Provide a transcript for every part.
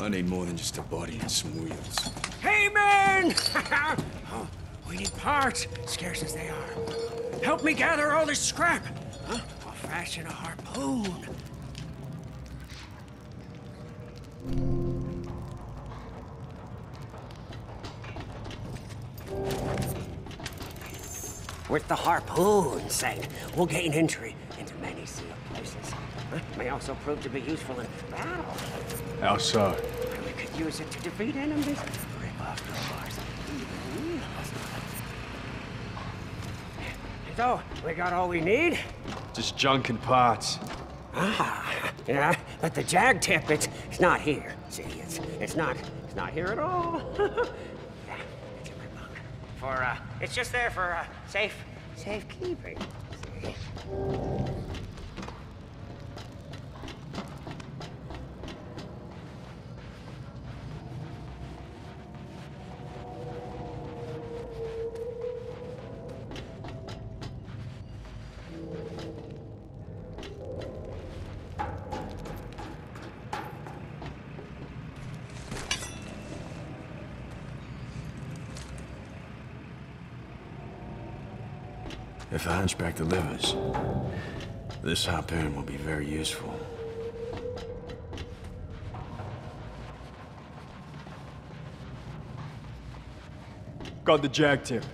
I need more than just a body and some wheels. Hey, man! we need parts, scarce as they are. Help me gather all this scrap. Huh? I'll fashion a harpoon. With the harpoon, Saint, we'll gain entry into many. Huh? May also prove to be useful in battle. How so? We could use it to defeat enemies, rip off even wheels. So, we got all we need? Just junk and parts. Ah, yeah, but the jag tip, it's, it's not here. See, it's, it's not, it's not here at all. Yeah, it's in my bunk. For, uh, it's just there for, uh, safe, safekeeping. See? Hunchback delivers, this harpoon will be very useful. Got the jag tip.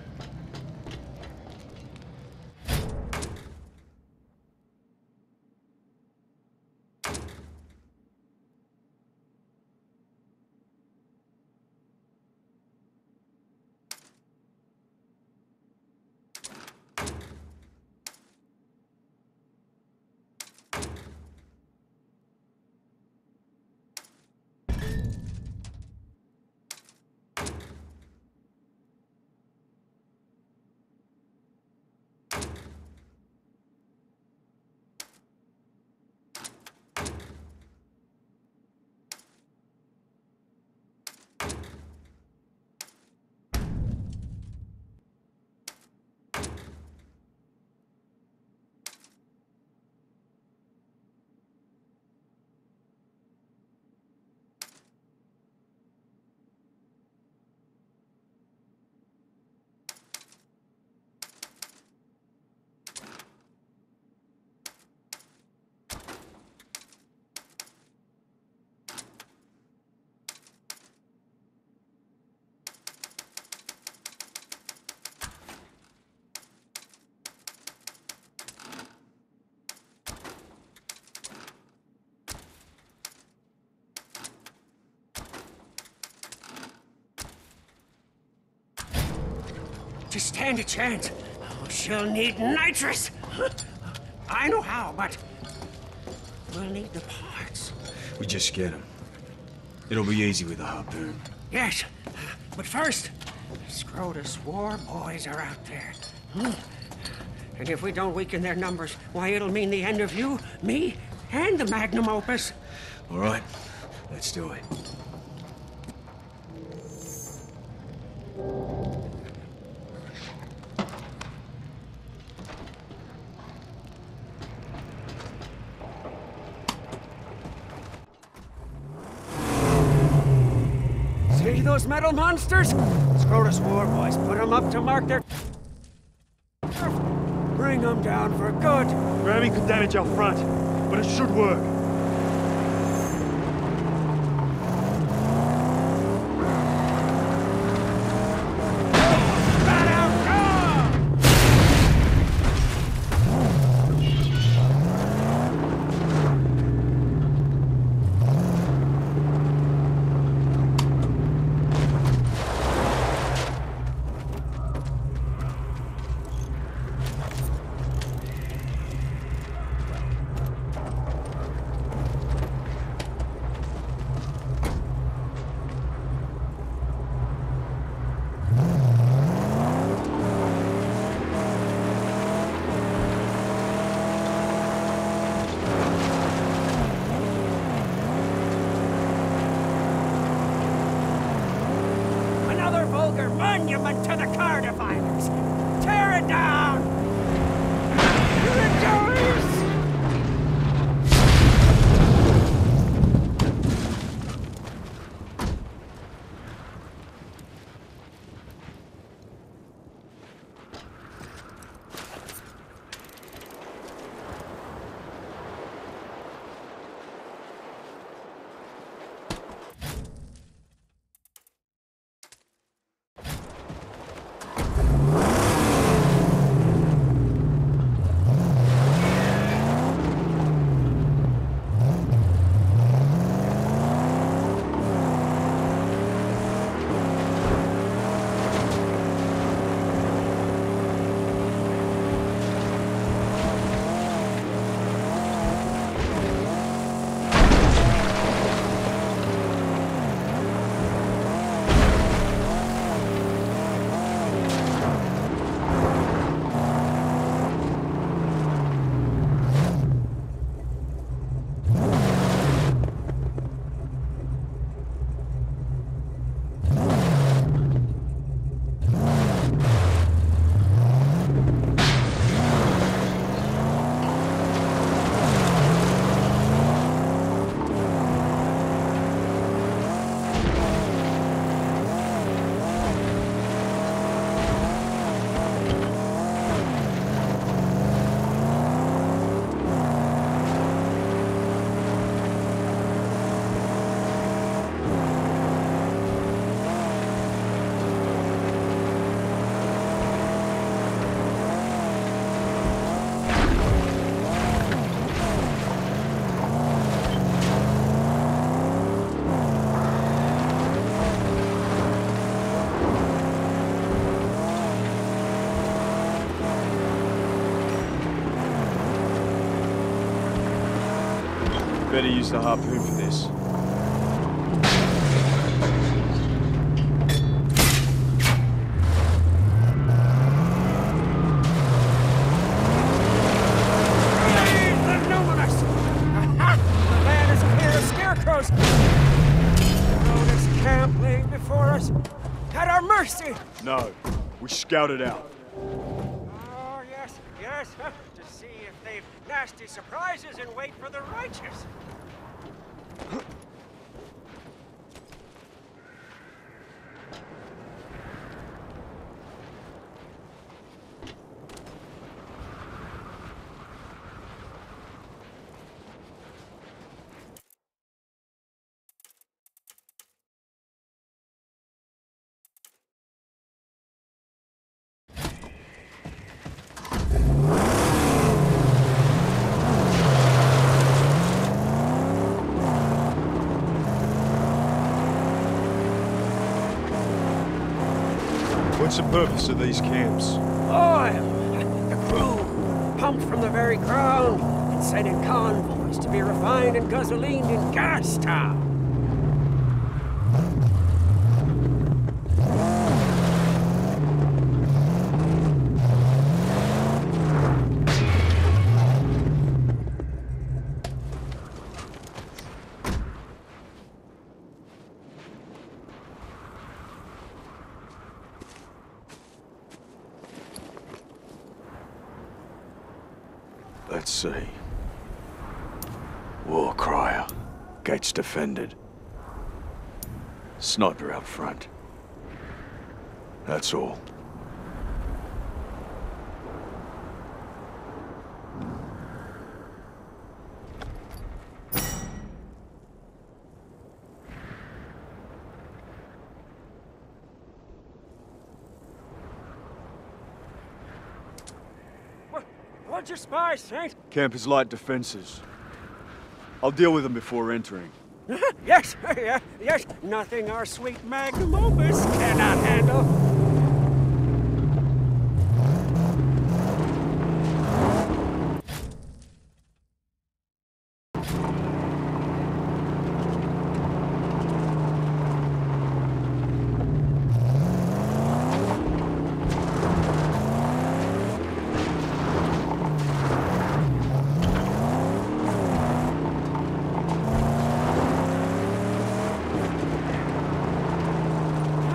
To stand a chance, she'll need nitrous. I know how, but we'll need the parts. We just get them. It'll be easy with a harpoon. Yes, but first, Scrotus war boys are out there. Hmm. And if we don't weaken their numbers, why, it'll mean the end of you, me, and the magnum opus. All right, let's do it. Metal monsters? Scrotus war boys put them up to mark their... Bring them down for good. Ramming could damage our front, but it should work. Better use the harpoon for this. Leave the The land is clear of scarecrows! Camp laying before us at our mercy! No, we scouted out. Oh, yes, yes, to see if they've nasty surprises and wait for the righteous. What's the purpose of these camps? Oh, Oil! The crude, pumped from the very ground and sent in convoys to be refined and gasolined in Gastown. Let's see. War crier. Gates defended. Sniper out front. That's all. What, what'd you spy, Saint? Camp is light defenses. I'll deal with them before entering. yes, yeah, yes, nothing our sweet magnum opus cannot handle.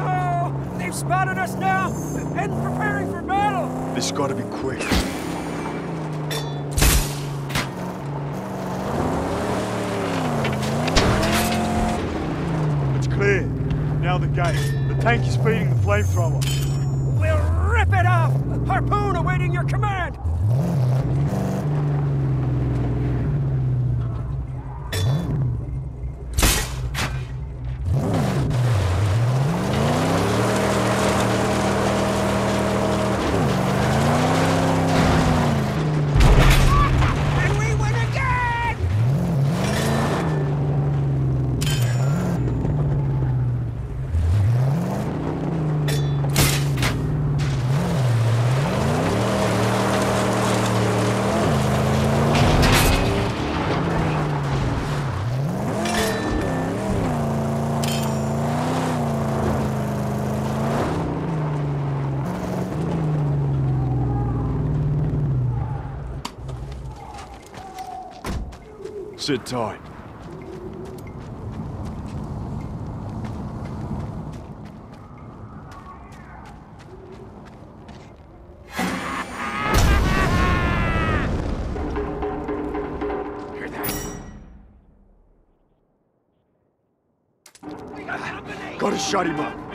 Oh, they've spotted us now and preparing for battle. This gotta be quick. It's clear. Now the gate. The tank is feeding the flamethrower. We'll rip it off. Harpoon awaiting your command. Sit tight. Gotta shut him up.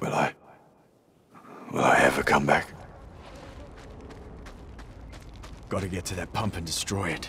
Will I? Will I ever come back? Gotta get to that pump and destroy it.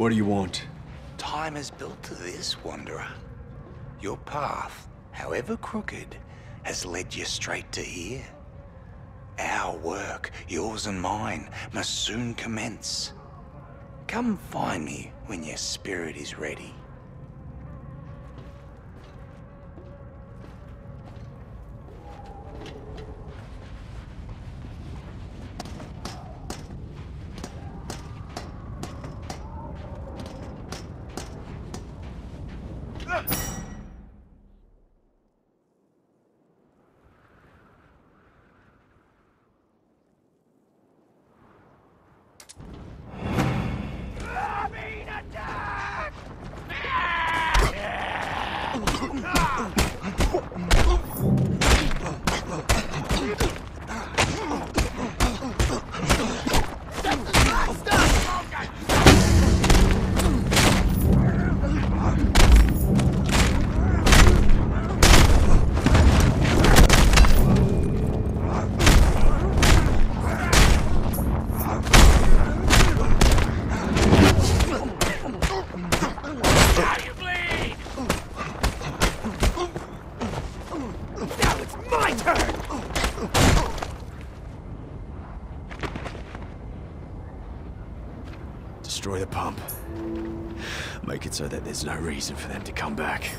What do you want? Time has built to this, Wanderer. Your path, however crooked, has led you straight to here. Our work, yours and mine, must soon commence. Come find me when your spirit is ready. It so that there's no reason for them to come back.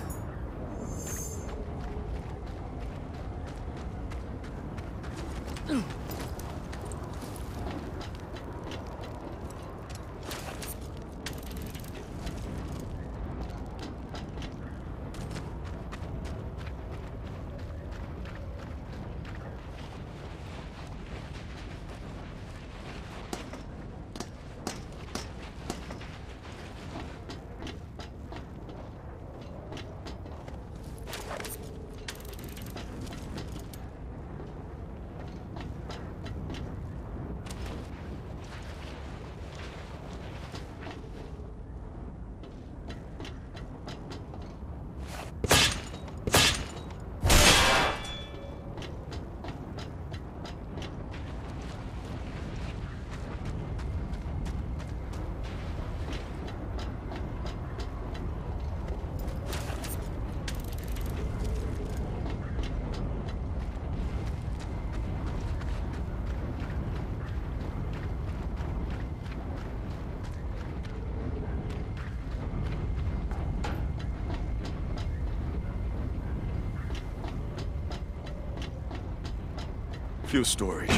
Fuel storage.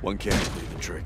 One can't do the trick.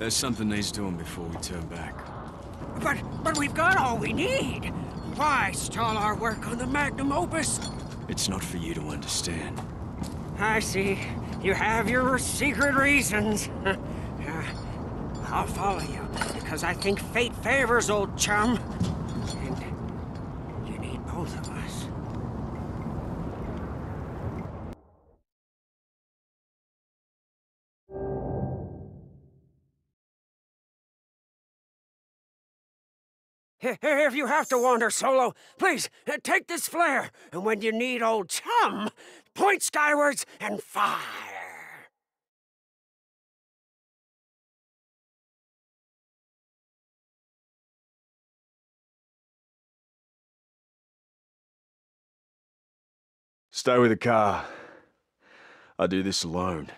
There's something needs doing before we turn back. But, but we've got all we need. Why stall our work on the magnum opus? It's not for you to understand. I see. You have your secret reasons. Uh, I'll follow you, because I think fate favors old chum. If you have to wander solo, please uh, take this flare, and when you need old chum, point skywards and fire. Stay with the car. I do this alone.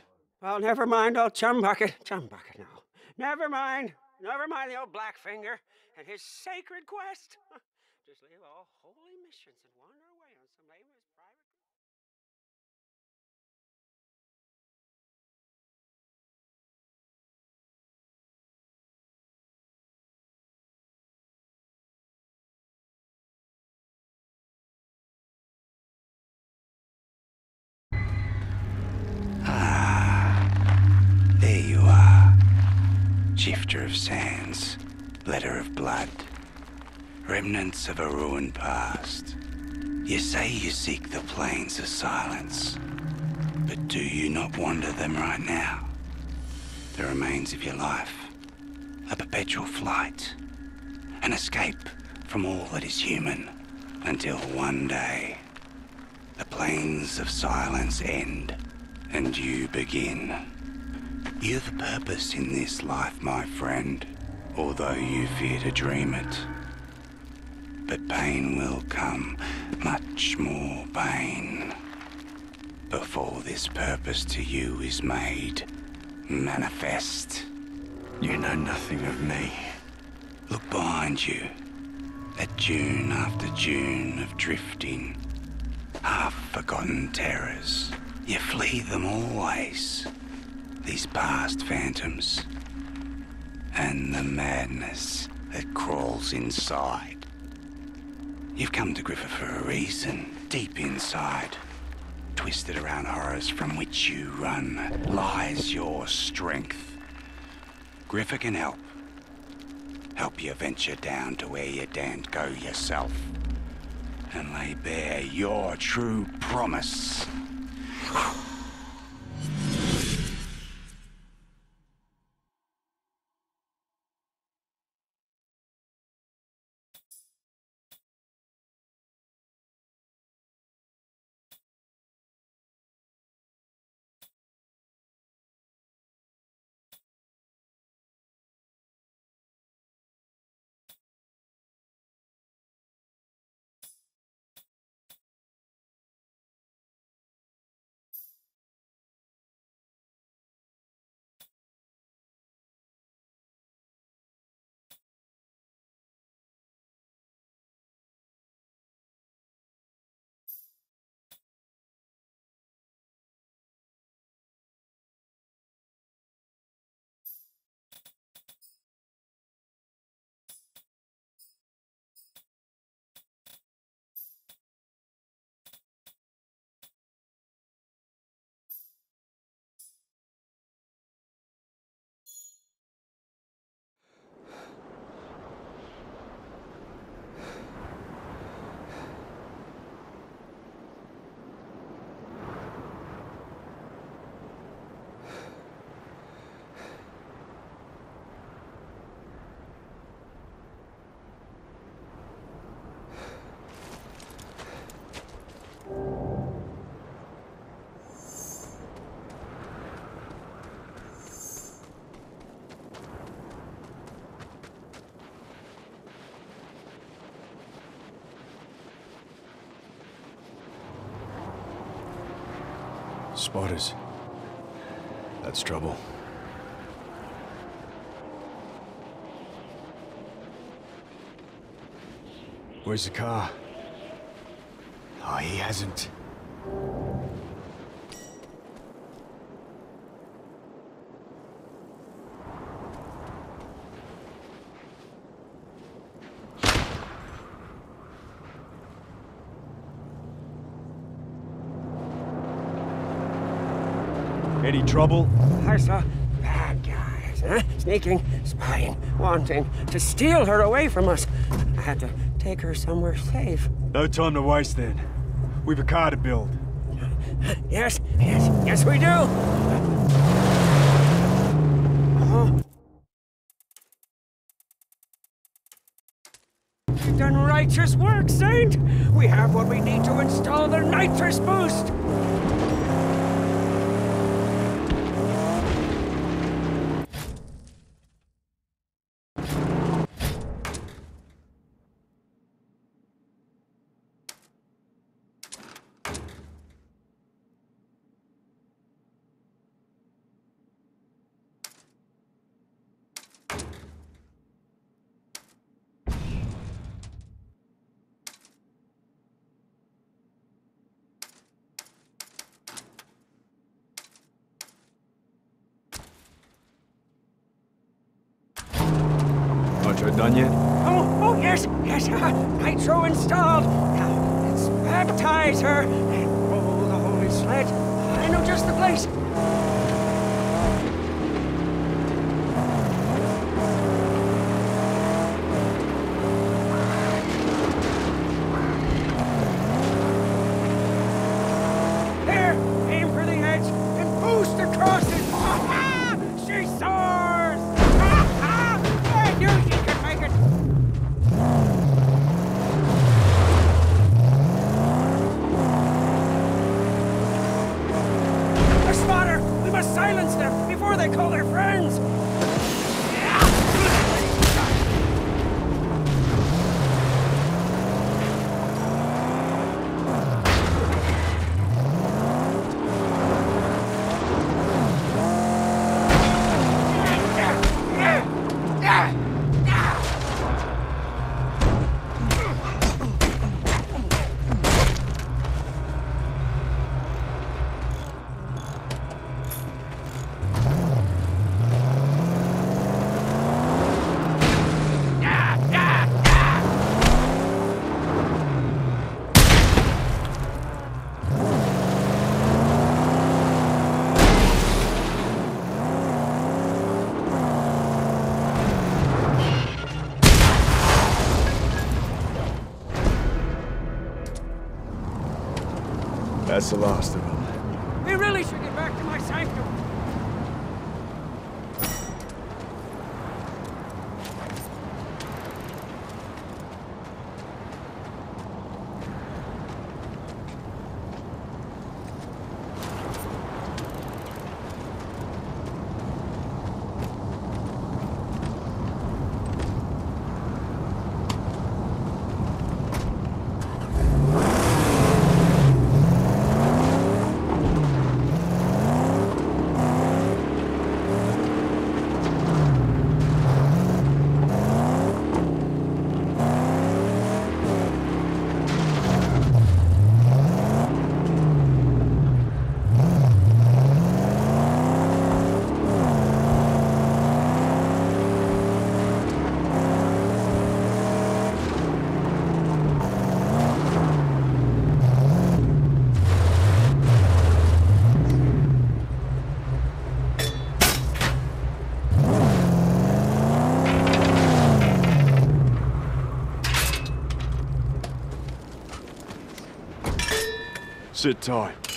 Well, never mind old Chumbucket. Chum bucket now. Never mind. Never mind the old Blackfinger and his sacred quest. Just leave all holy missions and wander away on some labor's private. Ah, there you are. Shifter of sands, letter of blood, remnants of a ruined past. You say you seek the plains of silence, but do you not wander them right now? The remains of your life, a perpetual flight, an escape from all that is human, until one day the plains of silence end and you begin. You're the purpose in this life, my friend, although you fear to dream it. But pain will come, much more pain, before this purpose to you is made manifest. You know nothing of me. Look behind you, at June after June of drifting, half-forgotten terrors. You flee them always, these past phantoms, and the madness that crawls inside. You've come to Griffa for a reason, deep inside. Twisted around horrors from which you run lies your strength. Griffa can help. Help you venture down to where you daren't go yourself. And lay bare your true promise. Spotters. That's trouble. Where's the car? Oh, he hasn't. Any trouble? I saw bad guys, huh? Sneaking, spying, wanting to steal her away from us. I had to take her somewhere safe. No time to waste then. We've a car to build. Yes, yes, yes we do! Oh. You've done righteous work, Saint! We have what we need to install the nitrous boost! Nitro done yet? Oh, oh, yes, uh, nitro installed. Now, let's baptize her and roll the holy sledge. I know just the place. That's the last of. We really should get back to my sanctum. Sit tight.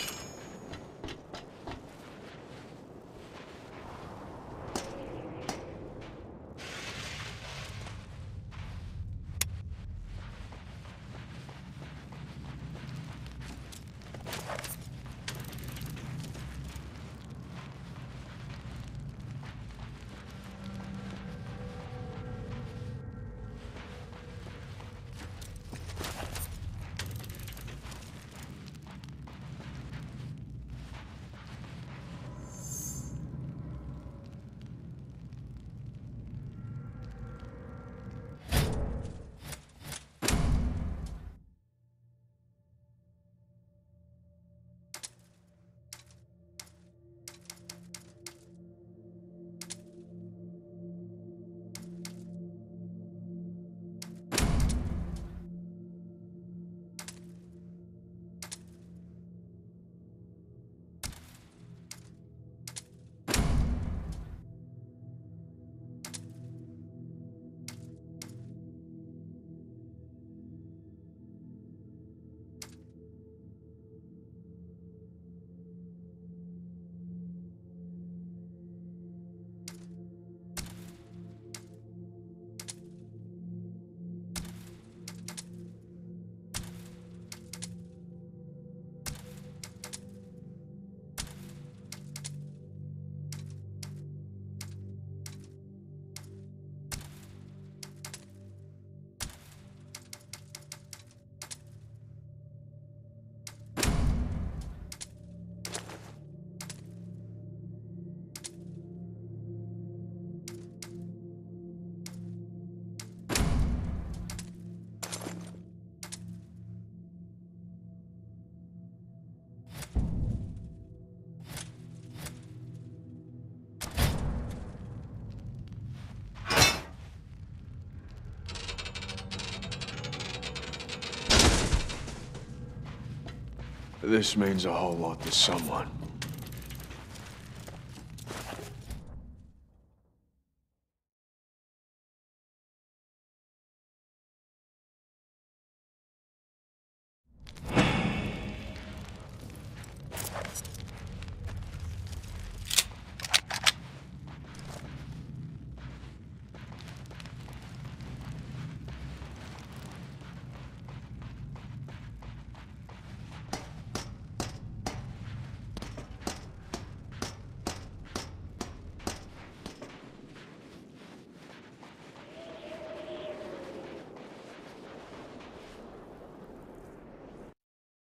This means a whole lot to someone.